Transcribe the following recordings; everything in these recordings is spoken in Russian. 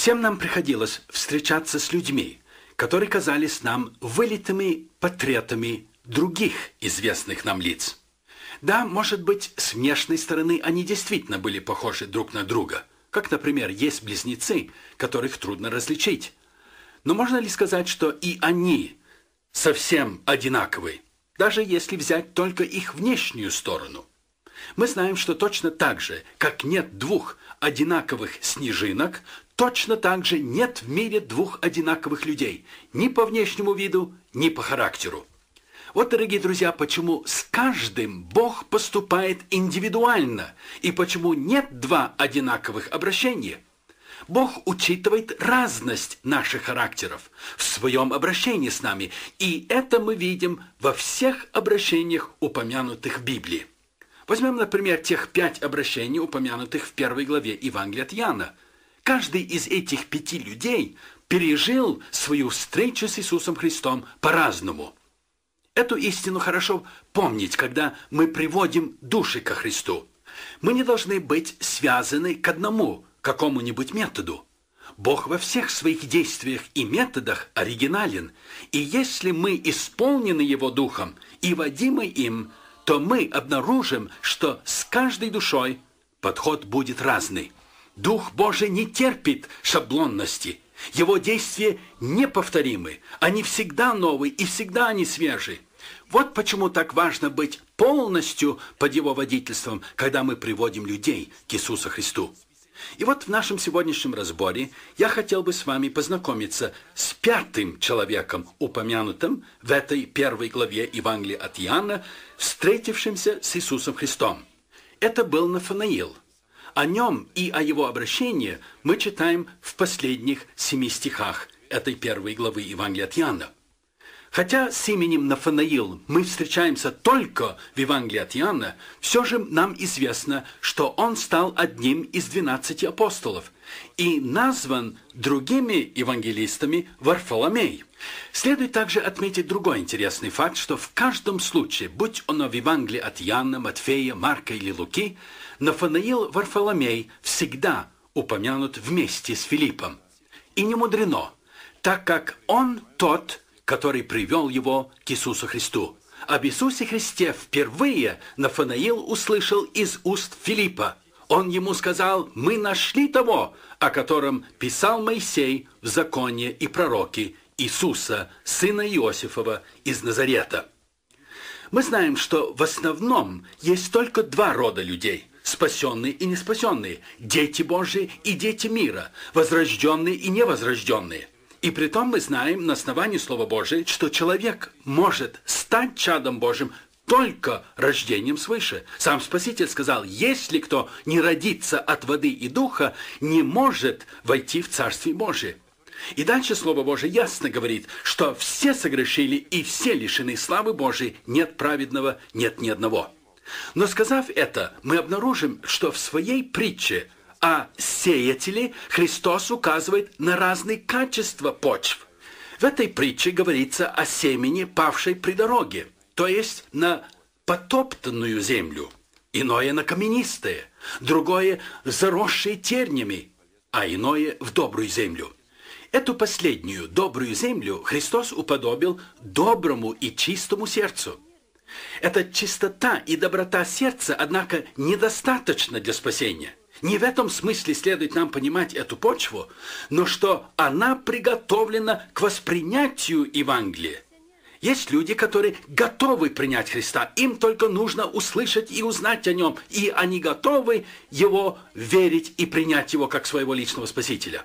Всем нам приходилось встречаться с людьми, которые казались нам вылитыми портретами других известных нам лиц. Да, может быть, с внешней стороны они действительно были похожи друг на друга. Как, например, есть близнецы, которых трудно различить. Но можно ли сказать, что и они совсем одинаковы, даже если взять только их внешнюю сторону? Мы знаем, что точно так же, как нет двух одинаковых снежинок, точно так же нет в мире двух одинаковых людей, ни по внешнему виду, ни по характеру. Вот, дорогие друзья, почему с каждым Бог поступает индивидуально, и почему нет два одинаковых обращения. Бог учитывает разность наших характеров в своем обращении с нами, и это мы видим во всех обращениях, упомянутых в Библии. Возьмем, например, тех пять обращений, упомянутых в первой главе Евангелия от Яна. Каждый из этих пяти людей пережил свою встречу с Иисусом Христом по-разному. Эту истину хорошо помнить, когда мы приводим души ко Христу. Мы не должны быть связаны к одному какому-нибудь методу. Бог во всех своих действиях и методах оригинален, и если мы исполнены Его Духом и водимы им, то мы обнаружим, что с каждой душой подход будет разный. Дух Божий не терпит шаблонности. Его действия неповторимы. Они всегда новые и всегда они свежие. Вот почему так важно быть полностью под Его водительством, когда мы приводим людей к Иисусу Христу. И вот в нашем сегодняшнем разборе я хотел бы с вами познакомиться с пятым человеком, упомянутым в этой первой главе Евангелия от Иоанна, встретившимся с Иисусом Христом. Это был Нафанаил. О нем и о его обращении мы читаем в последних семи стихах этой первой главы Евангелия от Иоанна. Хотя с именем Нафанаил мы встречаемся только в Евангелии от Иоанна, все же нам известно, что он стал одним из двенадцати апостолов и назван другими евангелистами Варфоломей. Следует также отметить другой интересный факт, что в каждом случае, будь оно в Евангелии от Иоанна, Матфея, Марка или Луки, Нафанаил Варфоломей всегда упомянут вместе с Филиппом. И не мудрено, так как он тот, который привел его к Иисусу Христу. Об Иисусе Христе впервые Нафанаил услышал из уст Филиппа. Он ему сказал, мы нашли того, о котором писал Моисей в законе и пророки, Иисуса, сына Иосифова из Назарета. Мы знаем, что в основном есть только два рода людей – спасенные и неспасенные, дети Божии и дети мира, возрожденные и невозрожденные – и при том мы знаем на основании Слова Божия, что человек может стать чадом Божьим только рождением свыше. Сам Спаситель сказал, если кто не родится от воды и духа, не может войти в Царствие Божие. И дальше Слово Божие ясно говорит, что все согрешили и все лишены славы Божией, нет праведного, нет ни одного. Но сказав это, мы обнаружим, что в своей притче – а сеятели Христос указывает на разные качества почв. В этой притче говорится о семени, павшей при дороге, то есть на потоптанную землю, иное на каменистое, другое заросшее тернями, а иное в добрую землю. Эту последнюю добрую землю Христос уподобил доброму и чистому сердцу. Эта чистота и доброта сердца, однако, недостаточно для спасения. Не в этом смысле следует нам понимать эту почву, но что она приготовлена к воспринятию Евангелия. Есть люди, которые готовы принять Христа. Им только нужно услышать и узнать о Нем. И они готовы Его верить и принять Его как своего личного Спасителя.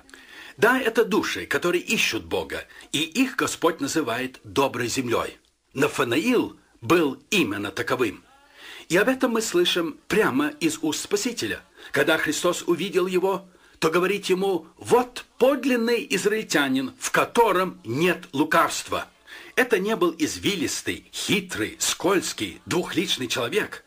Да, это души, которые ищут Бога. И их Господь называет доброй землей. Нафанаил был именно таковым. И об этом мы слышим прямо из уст Спасителя – когда Христос увидел его, то говорит ему, вот подлинный израильтянин, в котором нет лукавства. Это не был извилистый, хитрый, скользкий, двухличный человек.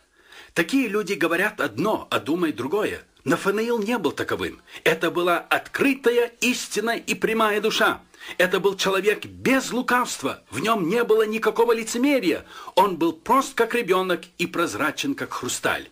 Такие люди говорят одно, а думают другое. Нафанаил не был таковым. Это была открытая, истинная и прямая душа. Это был человек без лукавства. В нем не было никакого лицемерия. Он был прост, как ребенок, и прозрачен, как хрусталь.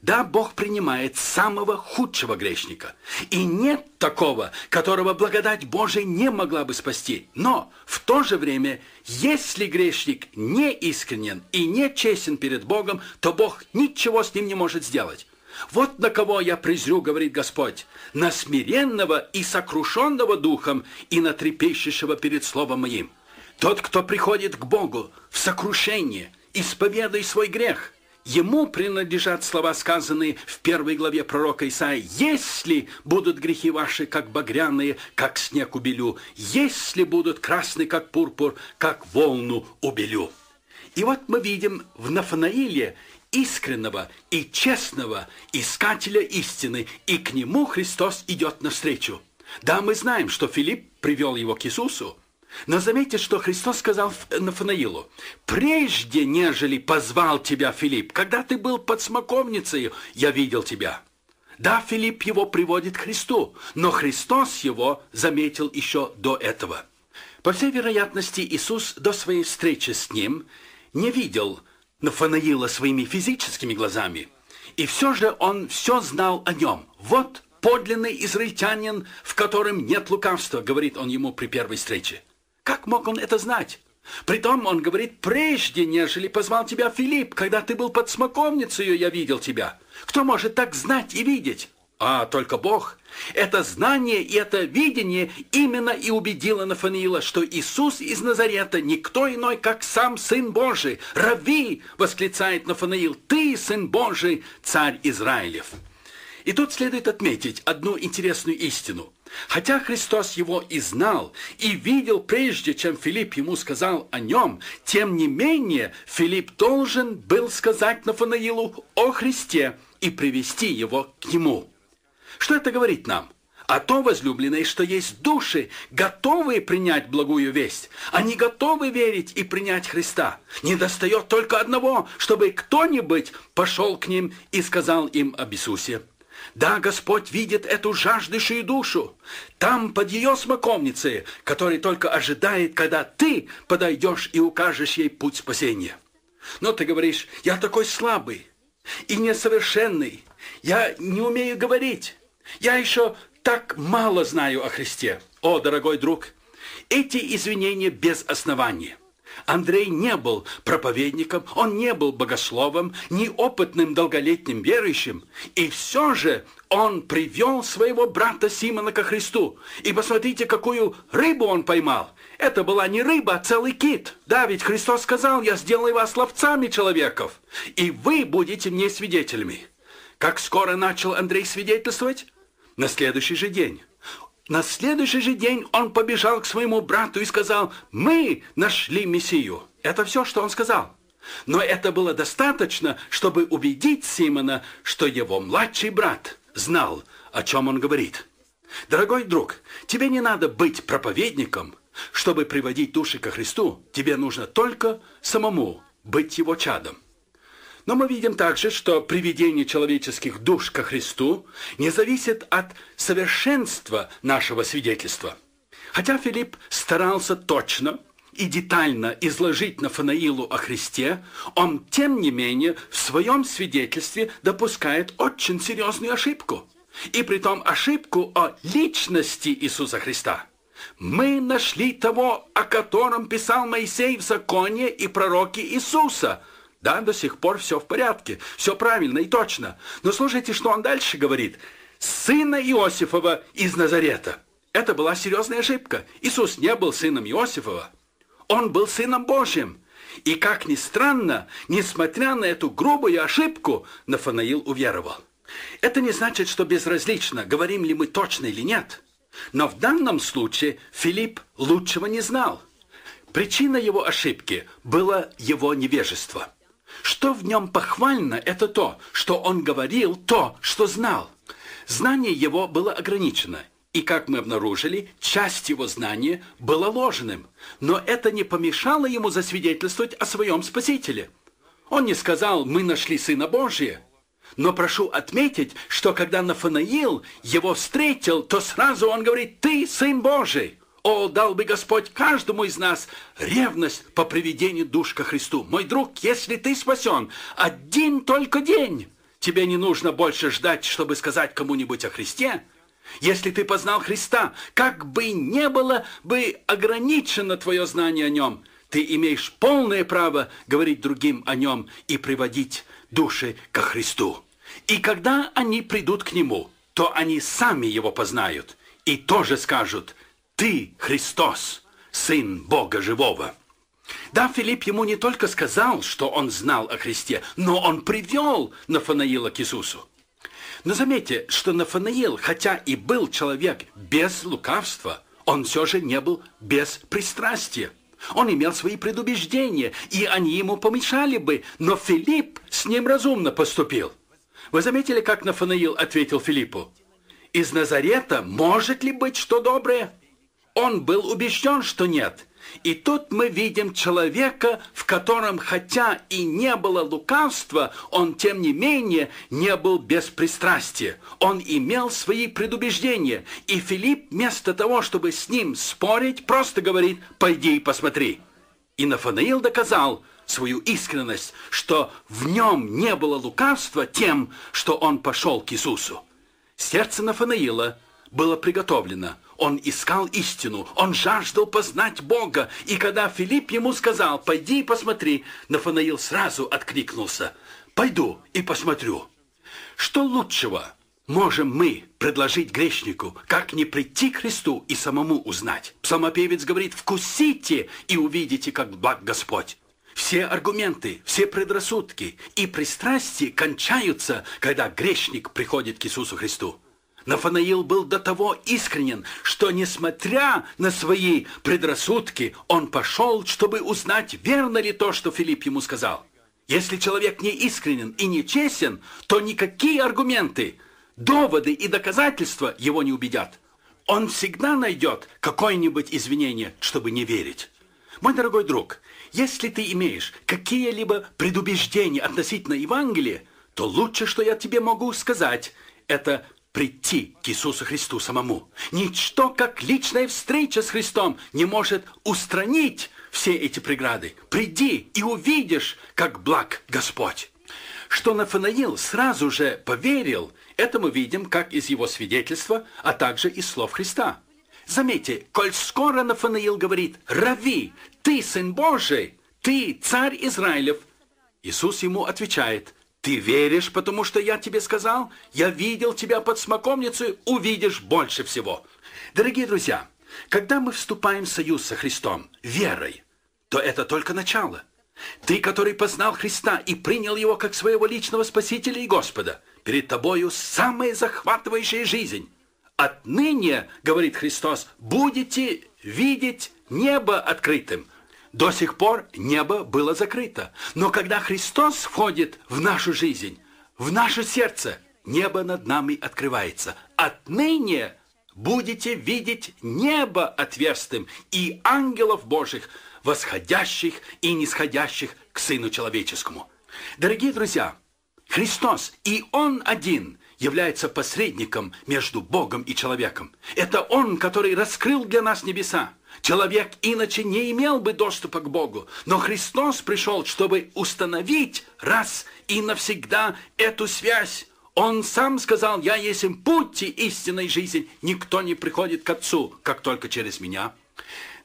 Да, Бог принимает самого худшего грешника. И нет такого, которого благодать Божия не могла бы спасти. Но в то же время, если грешник не искренен и не честен перед Богом, то Бог ничего с ним не может сделать. Вот на кого я презрю, говорит Господь, на смиренного и сокрушенного духом и на трепещущего перед словом моим. Тот, кто приходит к Богу в сокрушение, исповедуй свой грех – Ему принадлежат слова, сказанные в первой главе пророка Исаия. «Если будут грехи ваши, как багряные, как снег убелю, если будут красны, как пурпур, как волну убелю». И вот мы видим в Нафанаиле искреннего и честного искателя истины, и к нему Христос идет навстречу. Да, мы знаем, что Филипп привел его к Иисусу, но заметьте, что Христос сказал Нафанаилу, «Прежде, нежели позвал тебя Филипп, когда ты был под смоковницей, я видел тебя». Да, Филипп его приводит к Христу, но Христос его заметил еще до этого. По всей вероятности, Иисус до своей встречи с ним не видел Нафанаила своими физическими глазами, и все же он все знал о нем. Вот подлинный израильтянин, в котором нет лукавства, говорит он ему при первой встрече. Как мог он это знать? Притом он говорит, прежде, нежели позвал тебя Филипп, когда ты был под смоковницей, я видел тебя. Кто может так знать и видеть? А только Бог. Это знание и это видение именно и убедило Нафаниила, что Иисус из Назарета никто иной, как сам Сын Божий. «Рави!» — восклицает Нафанаил. «Ты, Сын Божий, Царь Израилев!» И тут следует отметить одну интересную истину – Хотя Христос его и знал, и видел прежде, чем Филипп ему сказал о нем, тем не менее Филипп должен был сказать Нафанаилу о Христе и привести его к нему. Что это говорит нам? А то, возлюбленные, что есть души, готовые принять благую весть. Они готовы верить и принять Христа. Не достает только одного, чтобы кто-нибудь пошел к ним и сказал им об Иисусе. Да, Господь видит эту жаждущую душу. Там, под ее смоковницей, который только ожидает, когда ты подойдешь и укажешь ей путь спасения. Но ты говоришь, я такой слабый и несовершенный. Я не умею говорить. Я еще так мало знаю о Христе. О, дорогой друг, эти извинения без основания – Андрей не был проповедником, он не был богословом, ни опытным долголетним верующим, и все же он привел своего брата Симона ко Христу. И посмотрите, какую рыбу он поймал. Это была не рыба, а целый кит. Да, ведь Христос сказал, я сделаю вас ловцами человеков, и вы будете мне свидетелями. Как скоро начал Андрей свидетельствовать? На следующий же день. На следующий же день он побежал к своему брату и сказал, «Мы нашли Мессию». Это все, что он сказал. Но это было достаточно, чтобы убедить Симона, что его младший брат знал, о чем он говорит. Дорогой друг, тебе не надо быть проповедником, чтобы приводить души ко Христу. Тебе нужно только самому быть его чадом. Но мы видим также, что приведение человеческих душ ко Христу не зависит от совершенства нашего свидетельства. Хотя Филипп старался точно и детально изложить Нафанаилу о Христе, он, тем не менее, в своем свидетельстве допускает очень серьезную ошибку. И при том ошибку о личности Иисуса Христа. Мы нашли того, о котором писал Моисей в законе и пророки Иисуса – да, до сих пор все в порядке, все правильно и точно. Но слушайте, что он дальше говорит. Сына Иосифова из Назарета. Это была серьезная ошибка. Иисус не был сыном Иосифова. Он был сыном Божьим. И, как ни странно, несмотря на эту грубую ошибку, Нафанаил уверовал. Это не значит, что безразлично, говорим ли мы точно или нет. Но в данном случае Филипп лучшего не знал. Причина его ошибки было его невежество – что в нем похвально, это то, что он говорил то, что знал. Знание его было ограничено, и, как мы обнаружили, часть его знания была ложным, но это не помешало ему засвидетельствовать о своем Спасителе. Он не сказал «мы нашли Сына Божия», но прошу отметить, что когда Нафанаил его встретил, то сразу он говорит «ты Сын Божий». О, дал бы Господь каждому из нас ревность по приведению душ ко Христу. Мой друг, если ты спасен, один только день, тебе не нужно больше ждать, чтобы сказать кому-нибудь о Христе. Если ты познал Христа, как бы не было бы ограничено твое знание о нем, ты имеешь полное право говорить другим о нем и приводить души ко Христу. И когда они придут к Нему, то они сами Его познают и тоже скажут «Ты Христос, Сын Бога Живого». Да, Филипп ему не только сказал, что он знал о Христе, но он привел Нафанаила к Иисусу. Но заметьте, что Нафанаил, хотя и был человек без лукавства, он все же не был без пристрастия. Он имел свои предубеждения, и они ему помешали бы, но Филипп с ним разумно поступил. Вы заметили, как Нафанаил ответил Филиппу? «Из Назарета может ли быть что доброе?» Он был убежден, что нет. И тут мы видим человека, в котором, хотя и не было лукавства, он, тем не менее, не был без пристрастия. Он имел свои предубеждения. И Филипп, вместо того, чтобы с ним спорить, просто говорит «пойди и посмотри». И Нафанаил доказал свою искренность, что в нем не было лукавства тем, что он пошел к Иисусу. Сердце Нафанаила было приготовлено – он искал истину, он жаждал познать Бога. И когда Филипп ему сказал, пойди и посмотри, Нафанаил сразу откликнулся, пойду и посмотрю. Что лучшего можем мы предложить грешнику, как не прийти к Христу и самому узнать? Псалмопевец говорит, вкусите и увидите, как благ Господь. Все аргументы, все предрассудки и пристрастия кончаются, когда грешник приходит к Иисусу Христу. Нафанаил был до того искренен, что, несмотря на свои предрассудки, он пошел, чтобы узнать, верно ли то, что Филипп ему сказал. Если человек не искренен и не честен, то никакие аргументы, доводы и доказательства его не убедят. Он всегда найдет какое-нибудь извинение, чтобы не верить. Мой дорогой друг, если ты имеешь какие-либо предубеждения относительно Евангелия, то лучше, что я тебе могу сказать, это прийти к Иисусу Христу самому. Ничто, как личная встреча с Христом, не может устранить все эти преграды. Приди и увидишь, как благ Господь. Что Нафанаил сразу же поверил, это мы видим как из его свидетельства, а также из слов Христа. Заметьте, коль скоро Нафанаил говорит «Рави, ты сын Божий, ты царь Израилев», Иисус ему отвечает ты веришь, потому что я тебе сказал? Я видел тебя под смоковницей, увидишь больше всего. Дорогие друзья, когда мы вступаем в союз со Христом верой, то это только начало. Ты, который познал Христа и принял Его как своего личного Спасителя и Господа, перед тобою самая захватывающая жизнь. Отныне, говорит Христос, будете видеть небо открытым – до сих пор небо было закрыто. Но когда Христос входит в нашу жизнь, в наше сердце, небо над нами открывается. Отныне будете видеть небо отверстым и ангелов Божьих, восходящих и нисходящих к Сыну Человеческому. Дорогие друзья, Христос и Он один является посредником между Богом и человеком. Это Он, который раскрыл для нас небеса. Человек иначе не имел бы доступа к Богу. Но Христос пришел, чтобы установить раз и навсегда эту связь. Он сам сказал, я есть путь и истинной жизни. Никто не приходит к Отцу, как только через меня.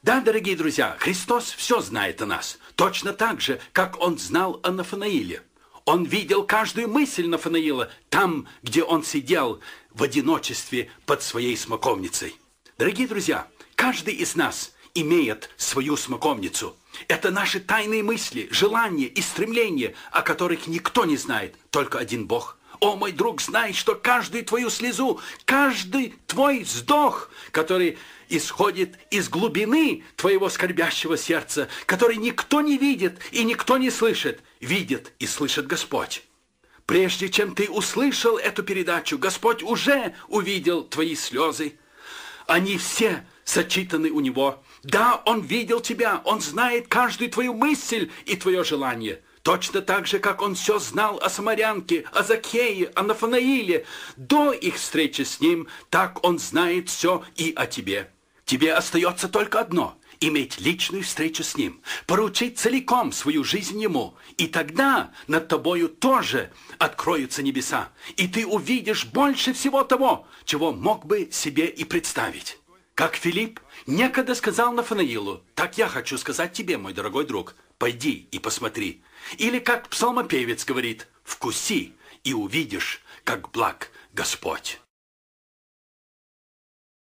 Да, дорогие друзья, Христос все знает о нас. Точно так же, как Он знал о Нафанаиле. Он видел каждую мысль Нафанаила там, где он сидел в одиночестве под своей смоковницей. Дорогие друзья, Каждый из нас имеет свою смоковницу. Это наши тайные мысли, желания и стремления, о которых никто не знает, только один Бог. О, мой друг, знай, что каждую твою слезу, каждый твой вздох, который исходит из глубины твоего скорбящего сердца, который никто не видит и никто не слышит, видит и слышит Господь. Прежде чем ты услышал эту передачу, Господь уже увидел твои слезы. Они все сочитаны у него. Да, он видел тебя, он знает каждую твою мысль и твое желание. Точно так же, как он все знал о Самарянке, о Закее, о Нафанаиле. До их встречи с ним, так он знает все и о тебе. Тебе остается только одно – иметь личную встречу с Ним, поручить целиком свою жизнь Ему, и тогда над тобою тоже откроются небеса, и ты увидишь больше всего того, чего мог бы себе и представить. Как Филипп некогда сказал Нафанаилу, так я хочу сказать тебе, мой дорогой друг, пойди и посмотри. Или как псалмопевец говорит, вкуси и увидишь, как благ Господь.